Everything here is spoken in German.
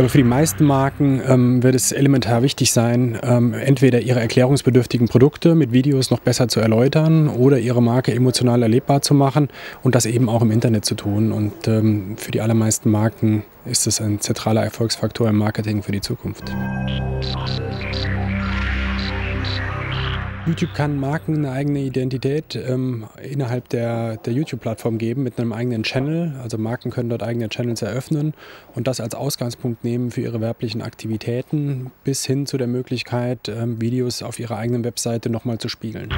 glaube, für die meisten Marken ähm, wird es elementar wichtig sein, ähm, entweder ihre erklärungsbedürftigen Produkte mit Videos noch besser zu erläutern oder ihre Marke emotional erlebbar zu machen und das eben auch im Internet zu tun. Und ähm, für die allermeisten Marken ist es ein zentraler Erfolgsfaktor im Marketing für die Zukunft. YouTube kann Marken eine eigene Identität ähm, innerhalb der, der YouTube-Plattform geben mit einem eigenen Channel. Also Marken können dort eigene Channels eröffnen und das als Ausgangspunkt nehmen für ihre werblichen Aktivitäten bis hin zu der Möglichkeit, ähm, Videos auf ihrer eigenen Webseite nochmal zu spiegeln.